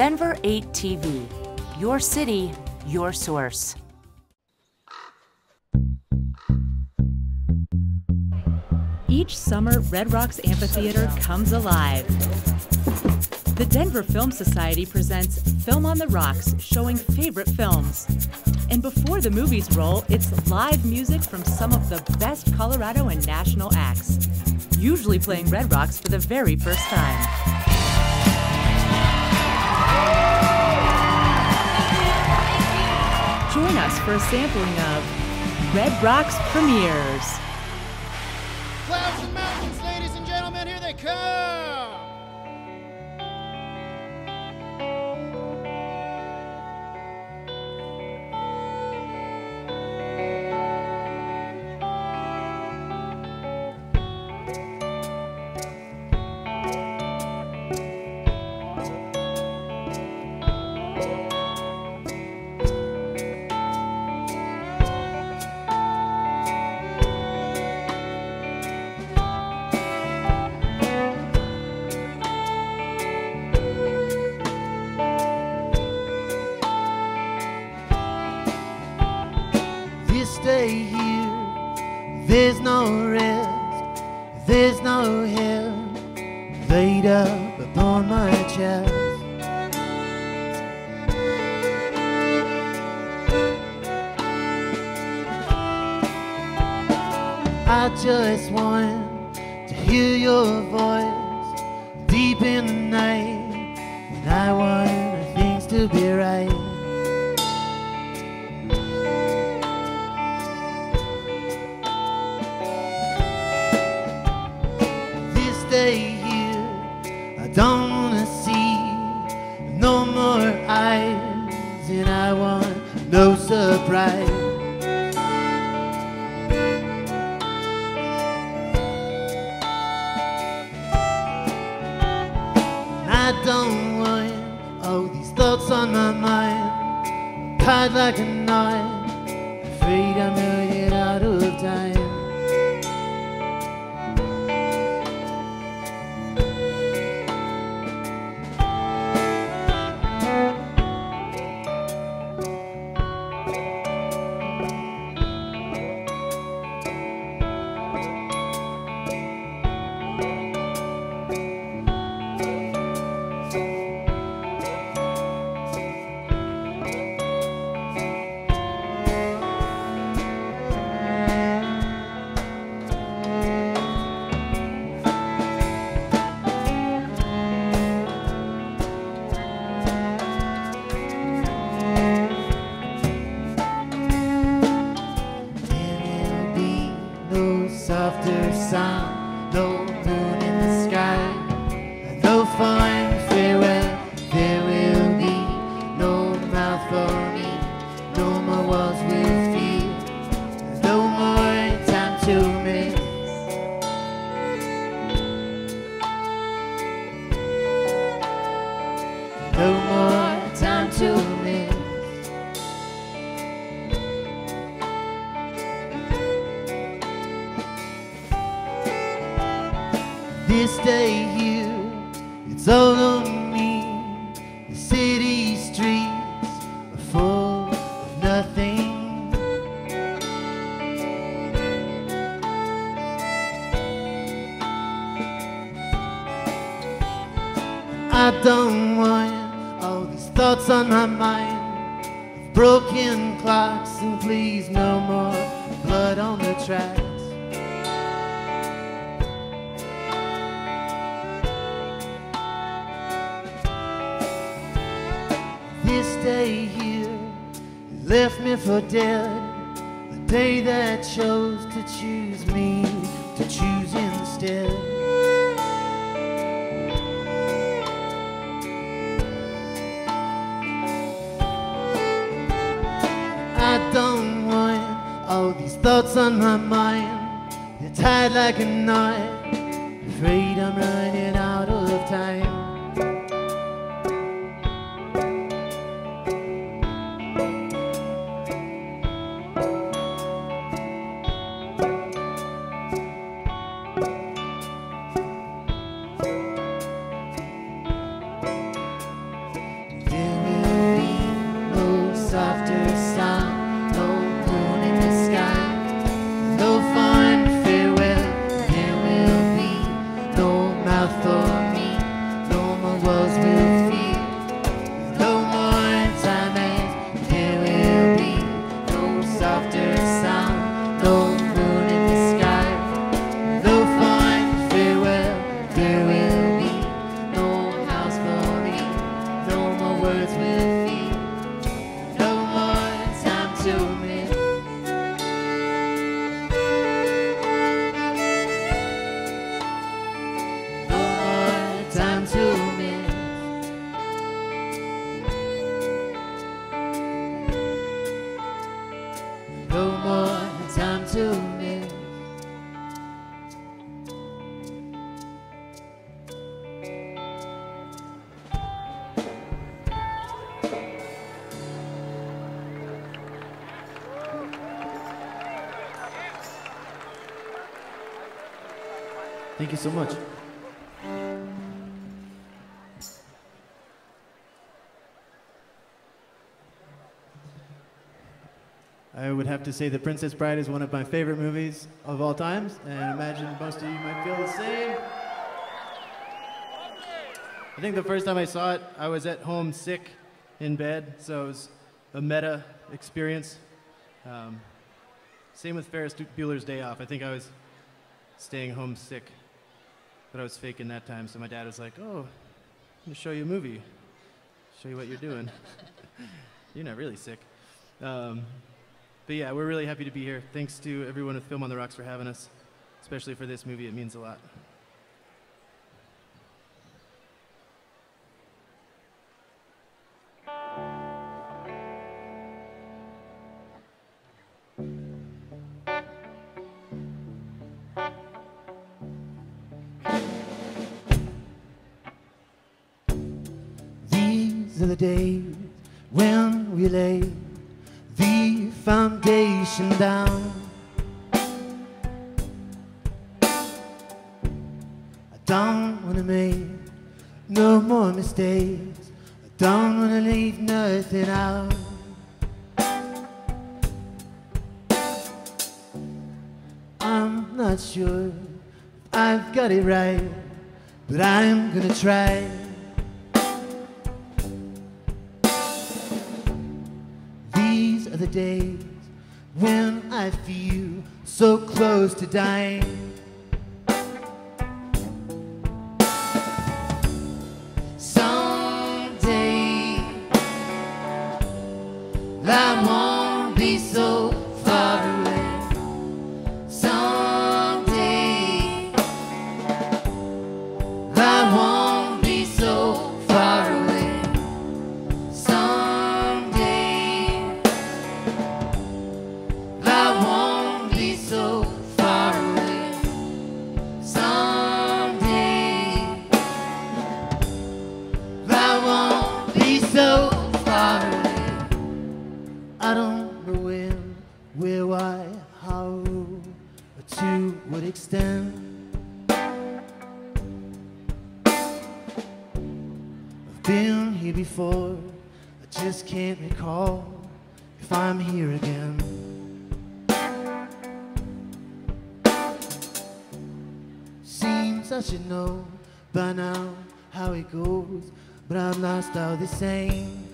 Denver 8 TV, your city, your source. Each summer, Red Rocks Amphitheater comes alive. The Denver Film Society presents Film on the Rocks, showing favorite films. And before the movies roll, it's live music from some of the best Colorado and national acts, usually playing Red Rocks for the very first time. us for a sampling of Red Rocks Premieres. this day thoughts on my mind. They're tied like a knot. Afraid I'm running out of time. So much. I would have to say The Princess Bride is one of my favorite movies of all times, and I imagine most of you might feel the same. I think the first time I saw it, I was at home sick in bed, so it was a meta experience. Um, same with Ferris Bueller's Day Off. I think I was staying home sick, but I was faking that time, so my dad was like, Oh, I'm gonna show you a movie, show you what you're doing. you're not really sick. Um, but yeah, we're really happy to be here. Thanks to everyone at Film on the Rocks for having us, especially for this movie. It means a lot. Are the days when we lay the foundation down. I don't wanna make no more mistakes. I don't wanna leave nothing out. I'm not sure I've got it right, but I'm gonna try. Days when I feel so close to dying. But I'm lost all the same.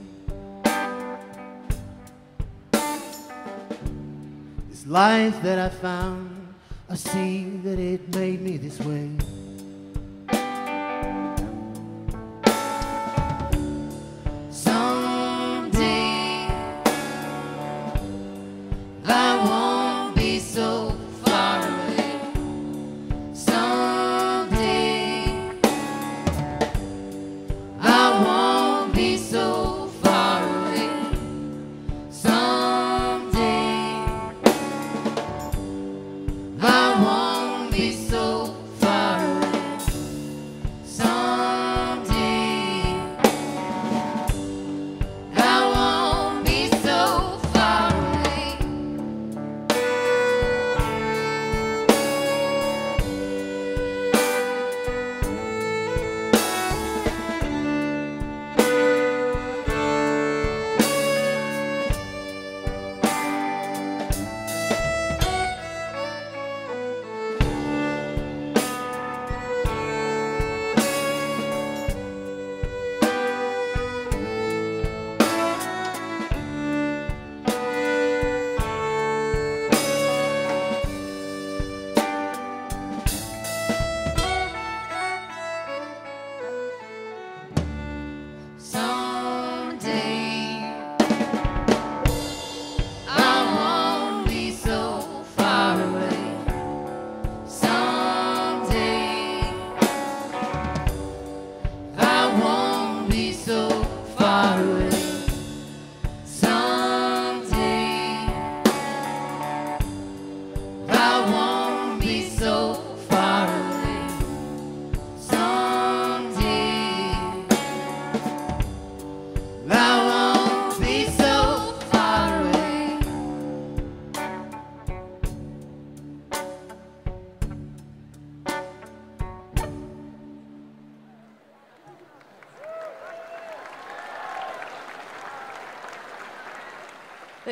This life that I found, I see that it made me this way.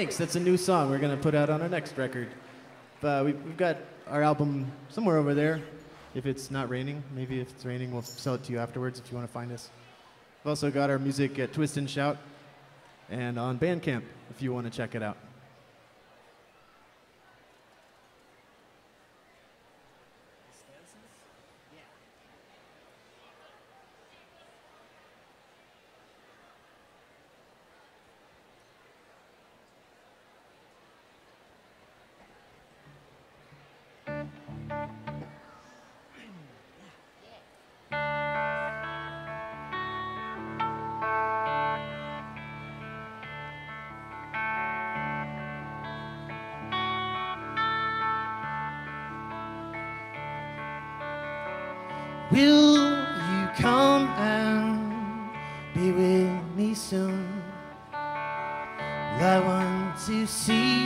Thanks. That's a new song we're gonna put out on our next record. Uh, we, we've got our album somewhere over there. If it's not raining, maybe if it's raining, we'll sell it to you afterwards if you want to find us. We've also got our music at Twist and Shout and on Bandcamp if you want to check it out. Will you come and be with me soon? I want to see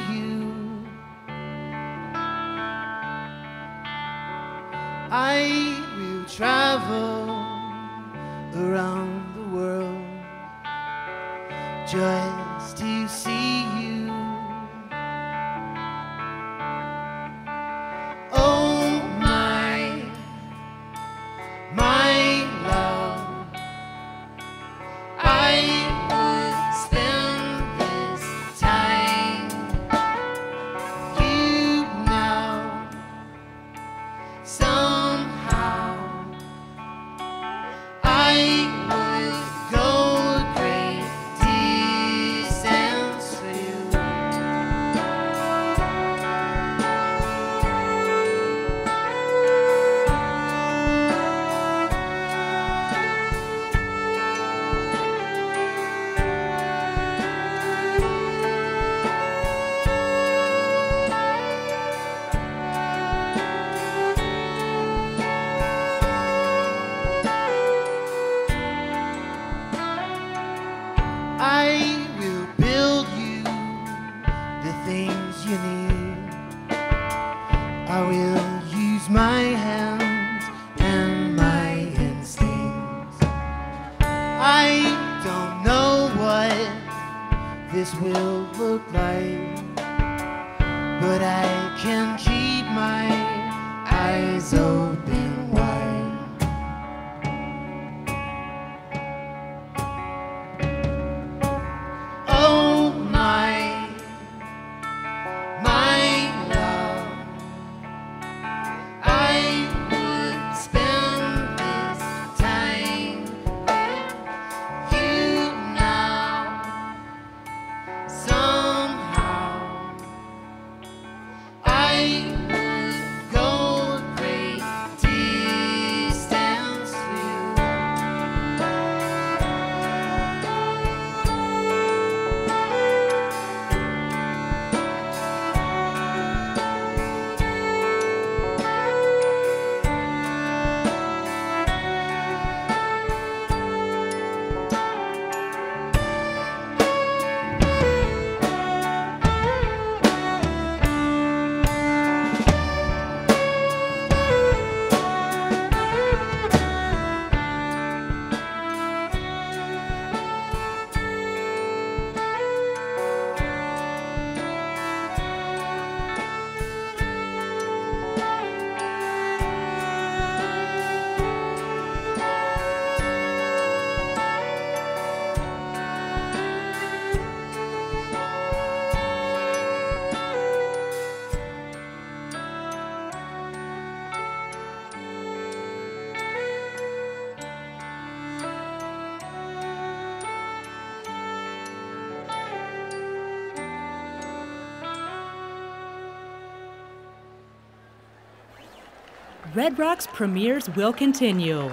Red Rocks premieres will continue.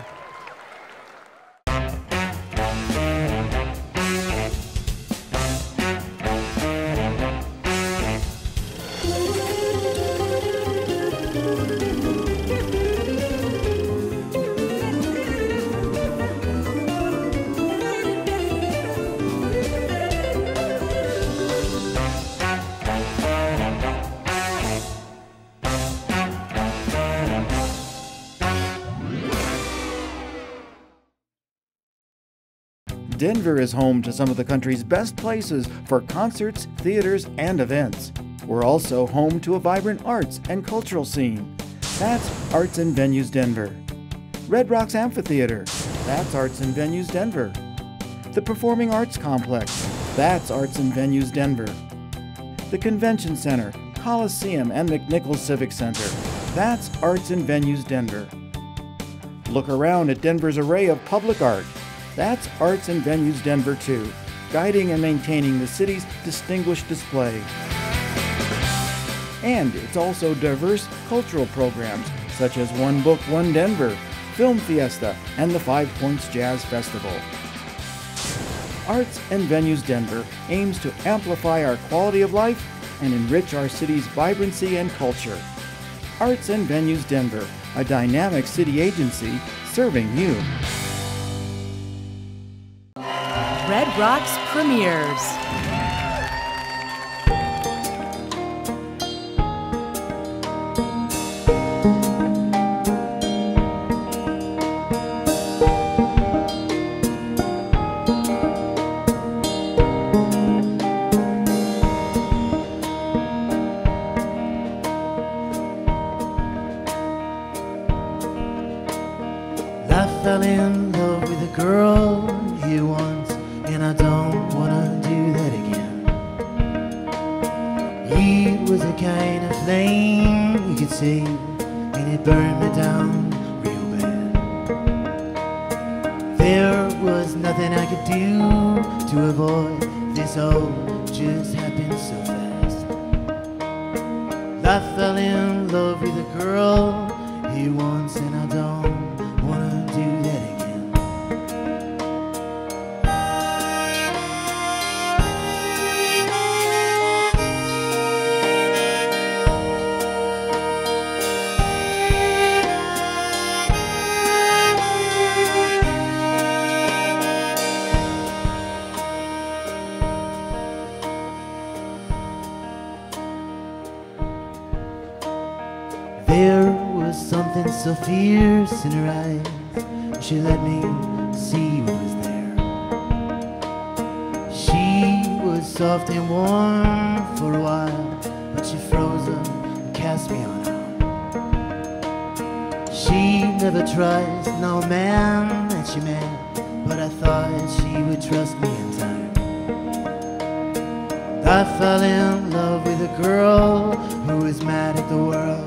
Denver is home to some of the country's best places for concerts, theaters, and events. We're also home to a vibrant arts and cultural scene. That's Arts and Venues Denver. Red Rocks Amphitheater. That's Arts and Venues Denver. The Performing Arts Complex. That's Arts and Venues Denver. The Convention Center, Coliseum, and McNichols Civic Center. That's Arts and Venues Denver. Look around at Denver's array of public art. That's Arts and Venues Denver, too, guiding and maintaining the city's distinguished display. And it's also diverse cultural programs such as One Book, One Denver, Film Fiesta, and the Five Points Jazz Festival. Arts and Venues Denver aims to amplify our quality of life and enrich our city's vibrancy and culture. Arts and Venues Denver, a dynamic city agency serving you. Red Rocks premieres. So fast. I fell in love with a girl he once, and I don't so fierce in her eyes. She let me see what was there. She was soft and warm for a while, but she froze up and cast me on out. She never trusts no man that she met, but I thought she would trust me in time. I fell in love with a girl who was mad at the world,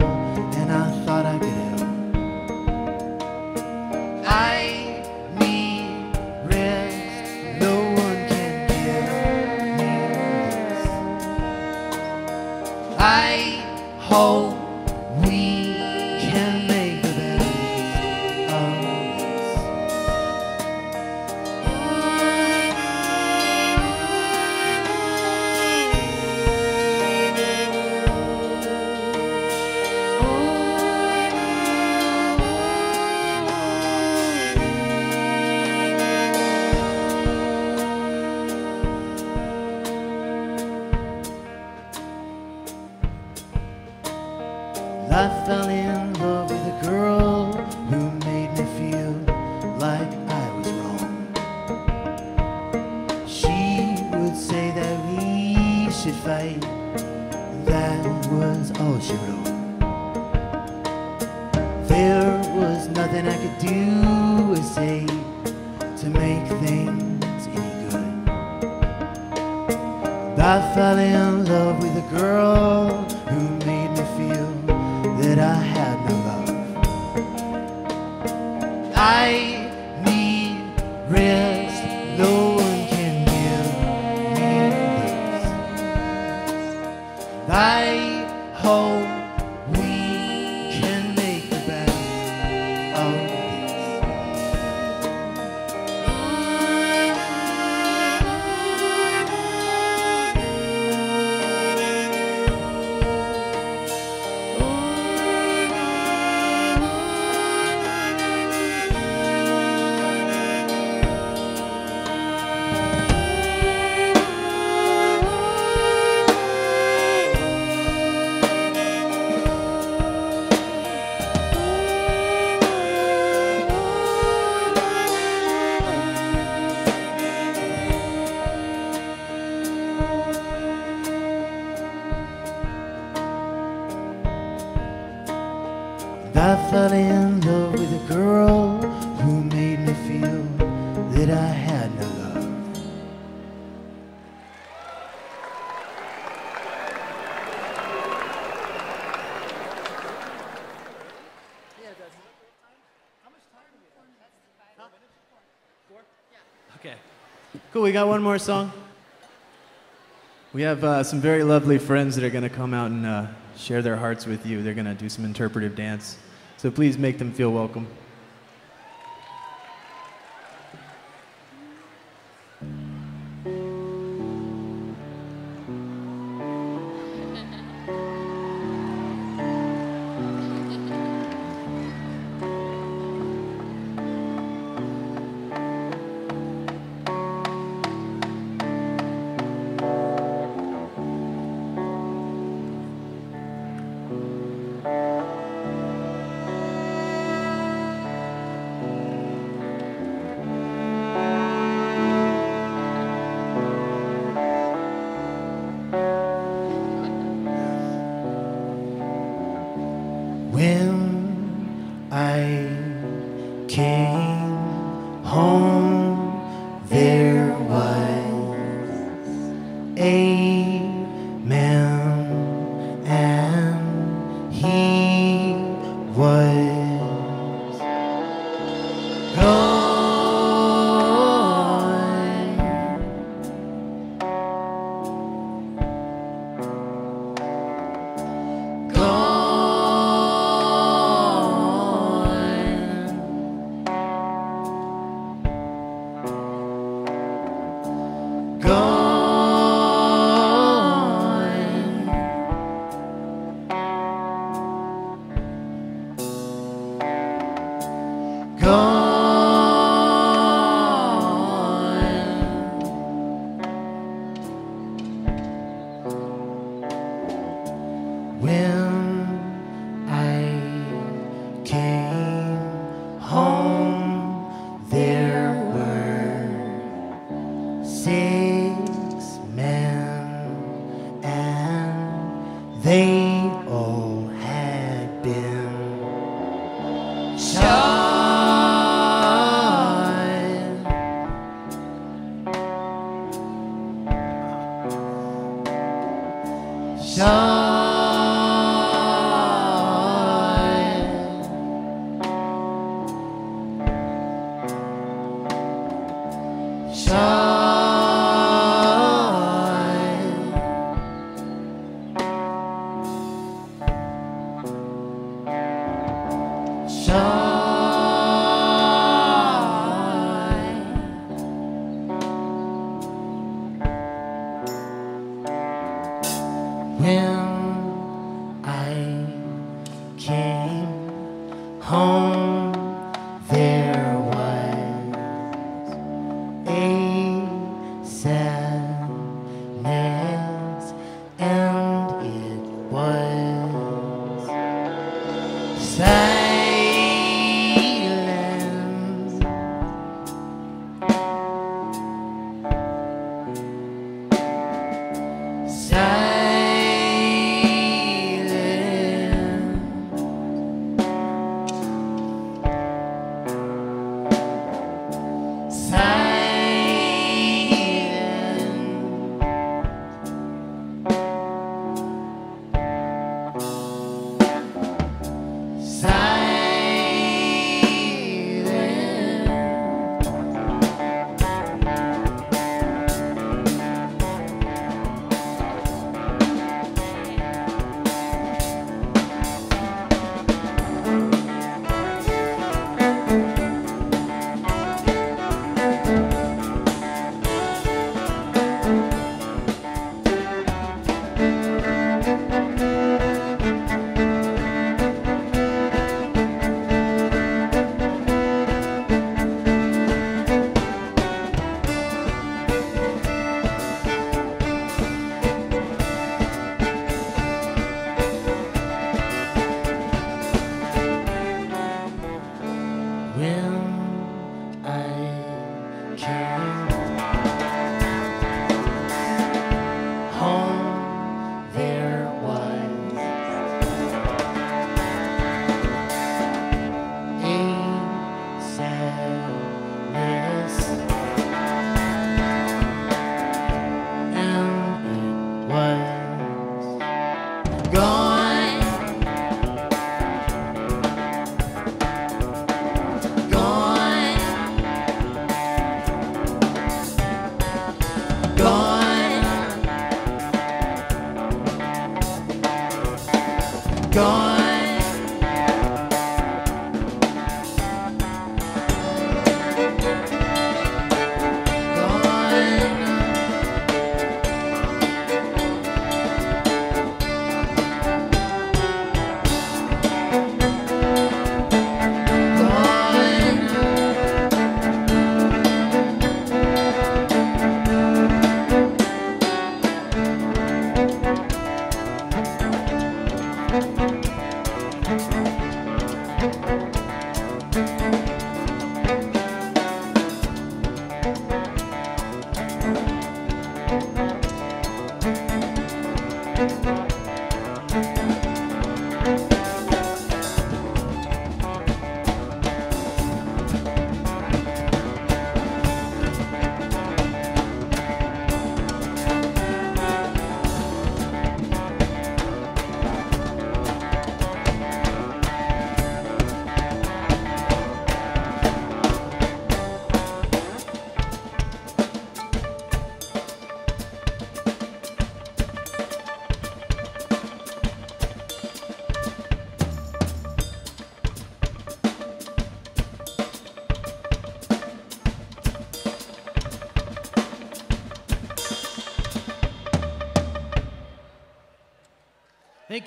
I fell in love with a girl who made me feel like I was wrong. She would say that we should fight. That was all she wrote. There was nothing I could do or say to make things any good. I fell in love with a girl I Okay. Cool, we got one more song. We have uh, some very lovely friends that are going to come out and uh, share their hearts with you. They're going to do some interpretive dance. So please make them feel welcome. When I came home, When I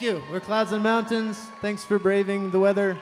Thank you. We're Clouds and Mountains. Thanks for braving the weather.